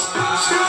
stars.